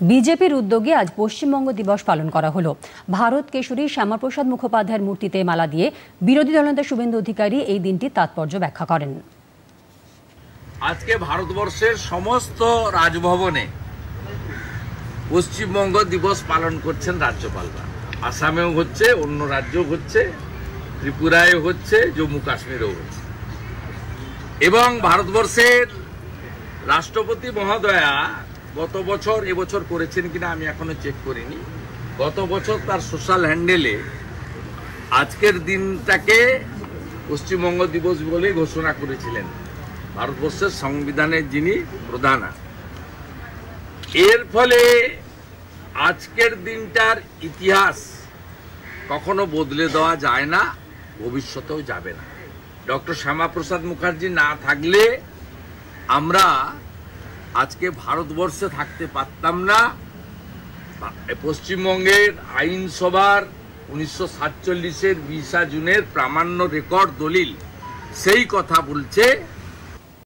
বিজেপির উদ্যোগে আজ পশ্চিমবঙ্গ দিবস পালন করা হলো। ভারত কেশরী শ্যামাপ্রসাদ মুখোপাধ্যায়ের মূর্তিতে মালা দিয়ে বিরোধী দলনেতা শুভেন্দু অধিকারী এই দিনটির তাৎপর্য ব্যাখ্যা করেন। আজকে ভারতবর্ষের সমস্ত রাজভবনে পশ্চিমবঙ্গ দিবস পালন করছেন রাজ্যপালরা আসামেও হচ্ছে, অন্য রাজ্যও হচ্ছে ত্রিপুরায় হচ্ছে, জম্মু কাশ্মীরেও হচ্ছে। এবং ভারতবর্ষের রাষ্ট্রপতি মহোদয়া গত বছর এবছর করেছেন কিনা আমি এখনও চেক করিনি। গত বছর তার সোশ্যাল হ্যান্ডেলে আজকের দিনটাকে পশ্চিমবঙ্গ দিবস বলে ঘোষণা করেছিলেন। ভারতবর্ষের সংবিধানের যিনি প্রধান। এর ফলে আজকের দিনটার ইতিহাস কখনো বদলে দেওয়া যায় না, ভবিষ্যতেও যাবে না। ডক্টর শ্যামাপ্রসাদ মুখার্জি না থাকলে আমরা আজকে ভারতবর্ষে থাকতে পারতাম না। পশ্চিমবঙ্গের আইনসভার উনিশশো সাতচল্লিশের বিশা জুনের প্রামাণ্য রেকর্ড দলিল, সেই কথা বলছে